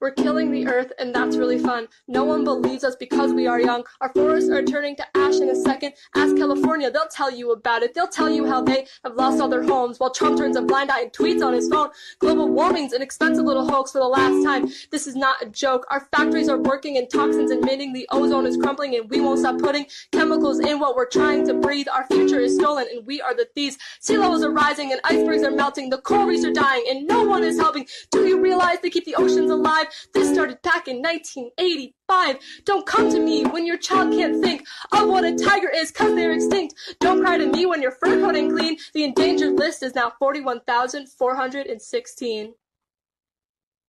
We're killing the earth, and that's really fun. No one believes us because we are young. Our forests are turning to ash in a second. Ask California, they'll tell you about it. They'll tell you how they have lost all their homes while Trump turns a blind eye and tweets on his phone. Global warming's an expensive little hoax for the last time. This is not a joke. Our factories are working in toxins and emitting. The ozone is crumbling and we won't stop putting chemicals in what we're trying to breathe. Our future is stolen and we are the thieves. Sea levels are rising and icebergs are melting. The coral reefs are dying and no one is helping. Do you realize they keep the oceans alive? This started back in 1985. Don't come to me when your child can't think of what a tiger is cause they're extinct. Don't cry to me when your fur coat ain't clean. The endangered list is now 41,416.